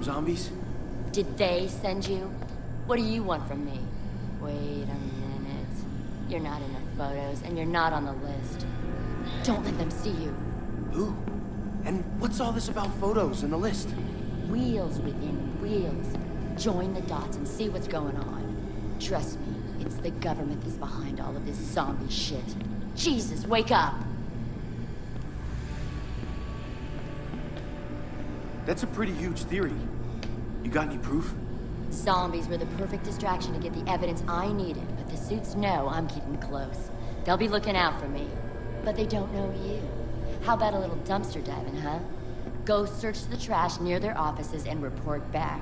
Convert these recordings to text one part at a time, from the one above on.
from zombies? Did they send you? What do you want from me? Wait a minute. You're not in the photos, and you're not on the list. Don't let them see you. Who? And what's all this about photos and the list? Wheels within wheels. Join the dots and see what's going on. Trust me, it's the government that's behind all of this zombie shit. Jesus, wake up! That's a pretty huge theory. You got any proof? Zombies were the perfect distraction to get the evidence I needed, but the suits know I'm keeping close. They'll be looking out for me. But they don't know you. How about a little dumpster diving, huh? Go search the trash near their offices and report back.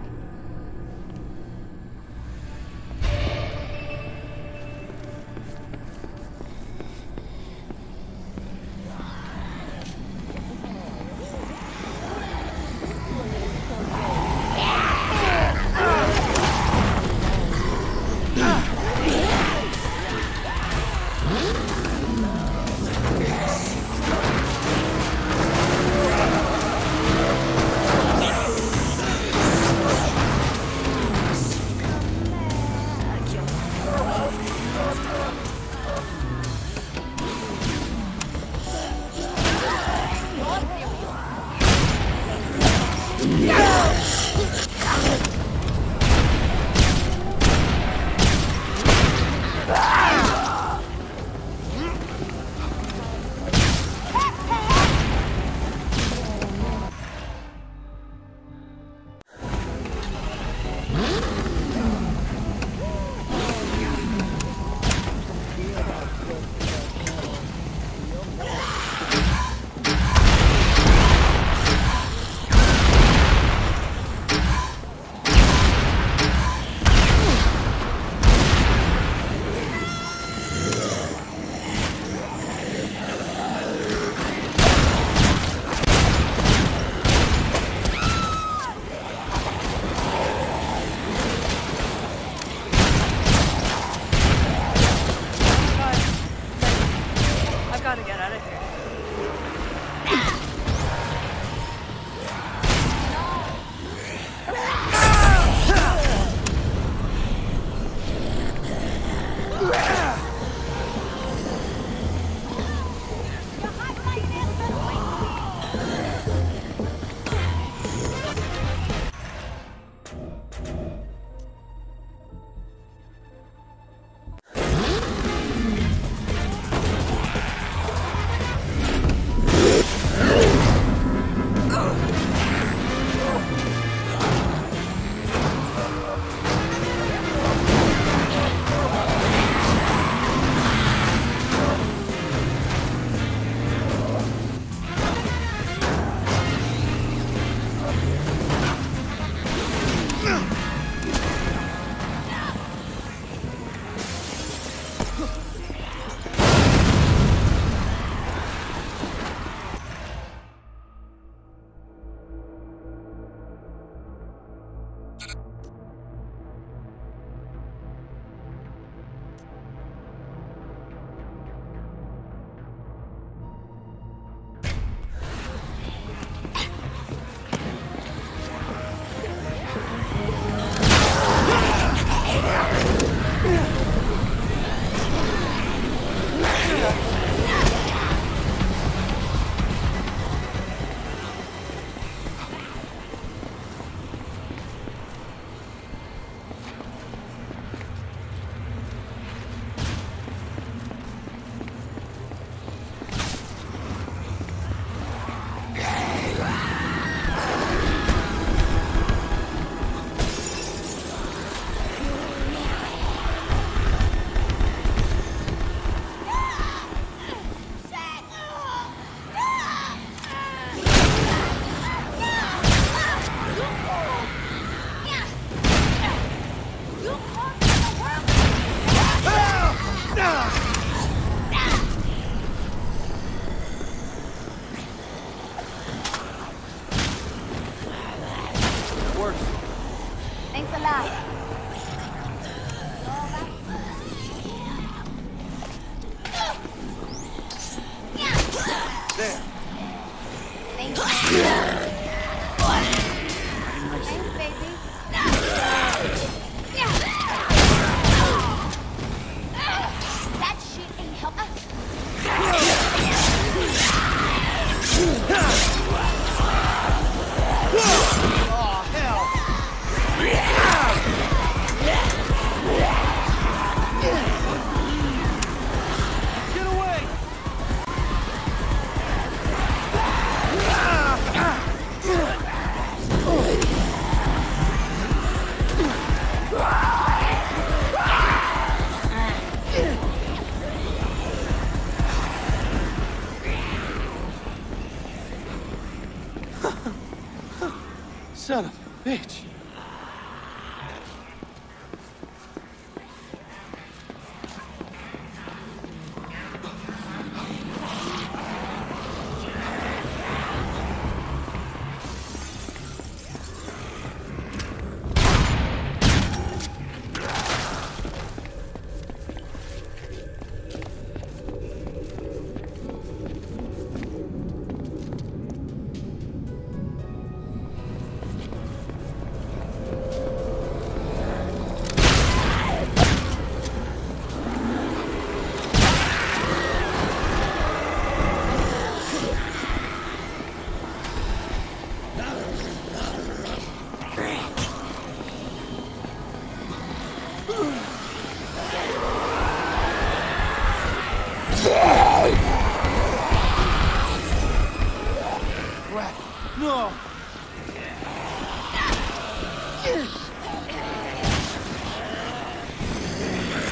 Son of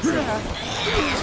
Ha!